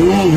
Oh,